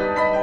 Bye.